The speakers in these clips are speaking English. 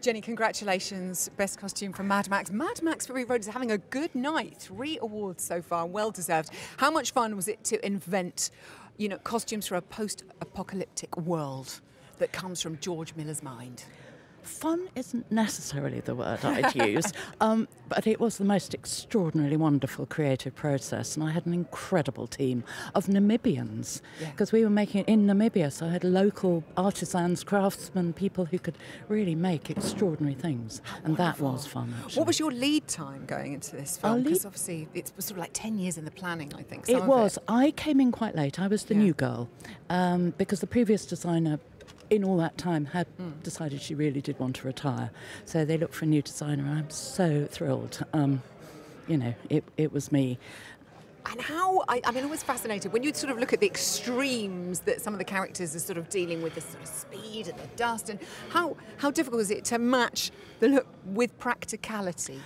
Jenny, congratulations. Best costume for Mad Max. Mad Max Fury Road is having a good night. Three awards so far, well deserved. How much fun was it to invent, you know, costumes for a post-apocalyptic world that comes from George Miller's mind? Fun isn't necessarily the word I'd use, um, but it was the most extraordinarily wonderful creative process, and I had an incredible team of Namibians because yeah. we were making it in Namibia. So I had local artisans, craftsmen, people who could really make extraordinary things, and that was fun. Actually. What was your lead time going into this film? Because obviously it was sort of like ten years in the planning. I think it was. It. I came in quite late. I was the yeah. new girl um, because the previous designer in all that time, had mm. decided she really did want to retire. So they looked for a new designer. I'm so thrilled. Um, you know, it, it was me. And how, I, I mean, I was fascinated when you sort of look at the extremes that some of the characters are sort of dealing with, the sort of speed and the dust, and how, how difficult is it to match the look with practicality?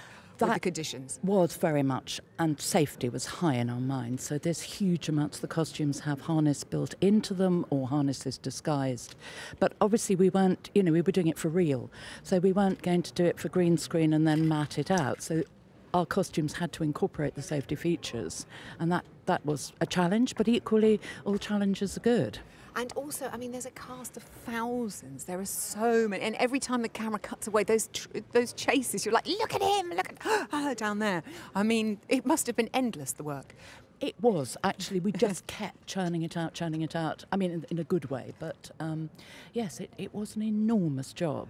That the conditions? Was very much, and safety was high in our minds. So there's huge amounts. Of the costumes have harness built into them or harnesses disguised. But obviously, we weren't, you know, we were doing it for real. So we weren't going to do it for green screen and then matte it out. So our costumes had to incorporate the safety features, and that, that was a challenge, but equally, all challenges are good. And also, I mean, there's a cast of thousands. There are so many, and every time the camera cuts away, those those chases, you're like, look at him, look at ah, down there. I mean, it must have been endless the work. It was actually. We just kept churning it out, churning it out. I mean, in, in a good way, but um, yes, it, it was an enormous job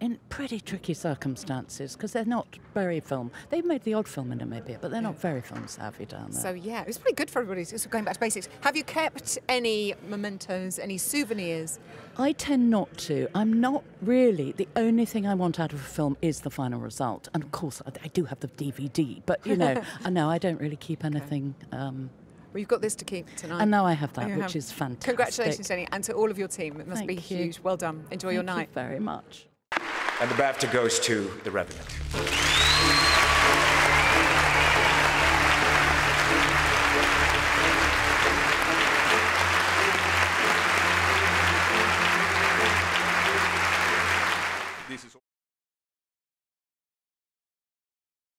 in pretty tricky circumstances because they're not very film. They've made the odd film in Namibia, but they're not very film savvy down there. So yeah, it was pretty good for everybody. Just going back to basics. Have you kept any mementos, any souvenirs? I tend not to. I'm not really. The only thing I want out of a film is the final result, and of course, I, I do have the DVD. But you know, I know I don't really keep anything. Okay. Um, well, you've got this to keep tonight. And now I have that, which have. is fantastic. Congratulations, Jenny, and to all of your team. It must Thank be you. huge. Well done. Enjoy Thank your night. You very much. And the BAFTA goes to The Revenant.